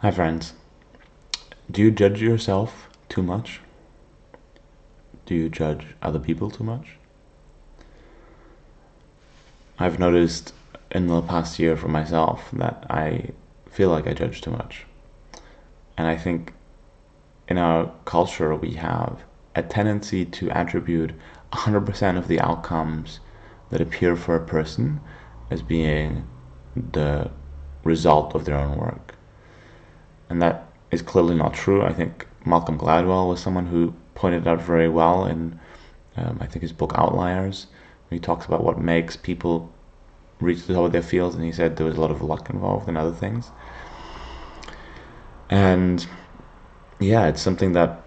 Hi, friends. Do you judge yourself too much? Do you judge other people too much? I've noticed in the past year for myself that I feel like I judge too much. And I think in our culture we have a tendency to attribute 100% of the outcomes that appear for a person as being the result of their own work and that is clearly not true. I think Malcolm Gladwell was someone who pointed out very well in, um, I think, his book Outliers. He talks about what makes people reach the top of their fields, and he said there was a lot of luck involved and other things. And yeah, it's something that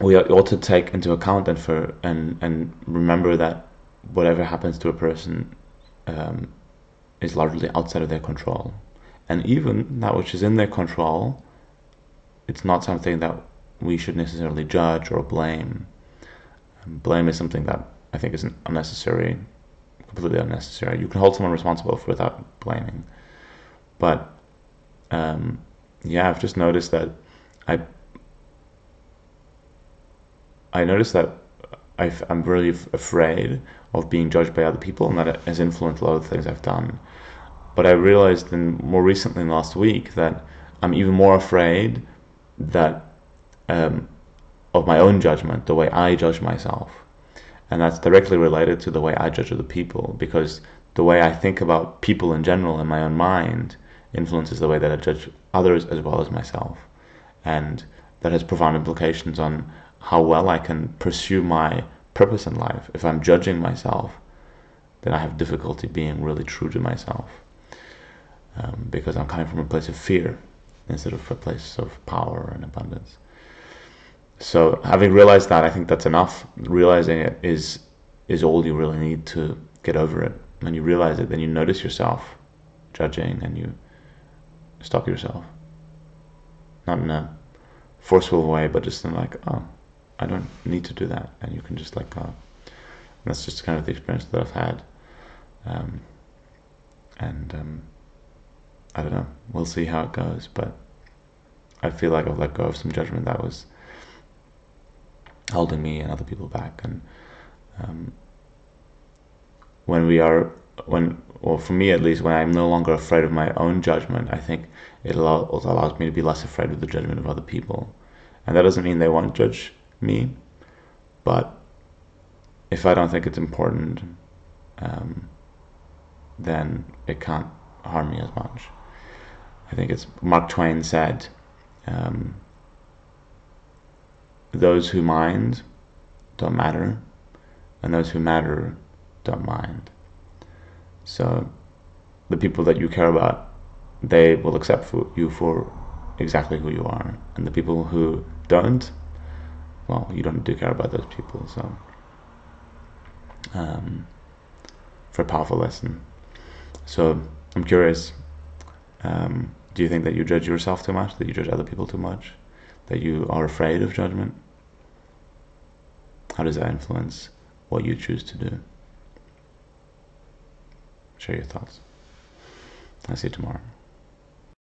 we ought to take into account and for and and remember that whatever happens to a person um, is largely outside of their control and even that which is in their control, it's not something that we should necessarily judge or blame. Blame is something that I think is unnecessary, completely unnecessary. You can hold someone responsible for without blaming, but um, yeah, I've just noticed that I I noticed that i am really afraid of being judged by other people, and that has influenced a lot of the things I've done. But I realized in more recently in last week that I'm even more afraid that um, of my own judgment, the way I judge myself. And that's directly related to the way I judge other people because the way I think about people in general in my own mind influences the way that I judge others as well as myself. And that has profound implications on how well I can pursue my purpose in life. If I'm judging myself, then I have difficulty being really true to myself um, because I'm coming from a place of fear instead of a place of power and abundance. So having realized that, I think that's enough. Realizing it is is all you really need to get over it. When you realize it, then you notice yourself judging and you stop yourself. Not in a forceful way, but just in like, oh, I don't need to do that, and you can just go. And that's just kind of the experience that I've had. Um, and um, I don't know. We'll see how it goes, but I feel like I've let go of some judgment that was holding me and other people back. And um, when we are, when, well, for me at least, when I'm no longer afraid of my own judgment, I think it allow, allows me to be less afraid of the judgment of other people. And that doesn't mean they won't judge me, but if I don't think it's important, um, then it can't harm me as much. I think it's Mark Twain said, um, those who mind don't matter, and those who matter don't mind. So the people that you care about, they will accept for you for exactly who you are, and the people who don't, well, you don't do care about those people. So, um, for a powerful lesson. So I'm curious. Um, do you think that you judge yourself too much? That you judge other people too much? That you are afraid of judgment? How does that influence what you choose to do? Share your thoughts. I'll see you tomorrow.